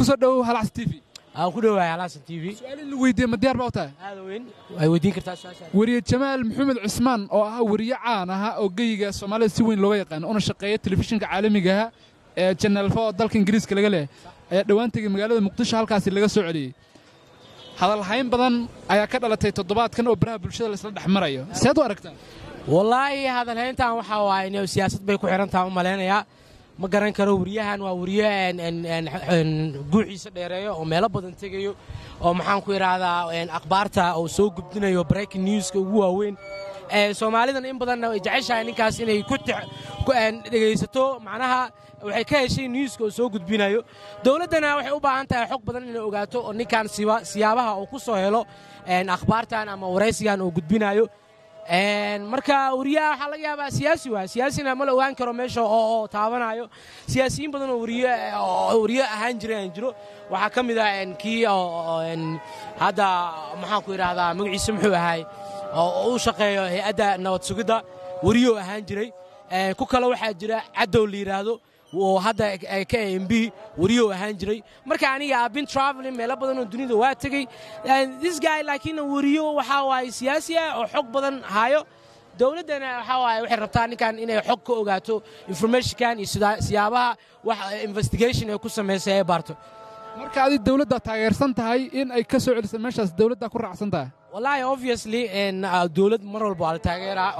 ku soo dhowow halacsi t v. Aan ku dhowahay halaasan t v. Su'aal in lagu weydiiye ma diyaar baa u tahay? Aada weyn. Way weydiin kartaa su'aasha. Weriye jamaal maxamed cusmaan oo ahaa weriye caan ahaa oo geyiga soomaalida si weyn looga yaqaano una shaqeeya telefishinka caalamigaha ee janal fo oo dalka ingiriiska laga leeyahay ayaa dhowaan tegey magaalada muqdisho halkaasi laga soo celiyey hadalhayn badan ayaa ka dhalatay toddobaadkan oo baraha bulshada laisla dhex marayo. Seed u aragtaa wallaahi hadalhayntan waxaa waaye in siyaasad bay ku xidhantaha u malaynayaa ma garan karo weriyahan waa weriye guuxiisa dheereeyo oo meelo badan tegayo oo maxaan ku idhaahdaa akhbaarta oo soo gudbinayo breaking newska ugu waaweyn. Soomaalidan in badanna way jeceshahay ninkaas inay dhegaysato. Macnaha waxay ka heshay newska oo soo gudbinayo. Dowladdana waxay u baahan tahay xog badan inay ogaato oo ninkan siyaabaha uu ku soo helo akhbaartan ama waraysigan uu gudbinayo marka weriyaha waxaa laga yaabaa siyaasi waay siyaasina ma la ogaan karo meesha oo taabanayo siyaasiyiin badan oo weriye ahaan jira aan jiro. Waxaa ka mid ah kii hadda maxaan ku idhaahdaa magaciisa muxuu ahay oo u shaqeeyo hay'adda nabad sugidda weriyoo ahaan jiray. Ku kale waxaa jira cadow la yidhaahdo oo hadda ka mb weriyoo ahaan jiray. Marka aniga abin traveling meelo badan oo dunida waa tegey. This guy laakiin weriyo waxaa waaye siyaasi ah oo xog badan hayo dowladdana waxaa waaye waxay rabtaa ninkan inay xog ka ogaato informationkan iyo siyaabaha wax investigation ay ku samaysay ee baarto marka adi dowladda taageersan tahay in ay ka soo celiso meeshaas dowladda ku raacsan tahay? Wallaahi obviously dowlad mar walba waa la taageeraa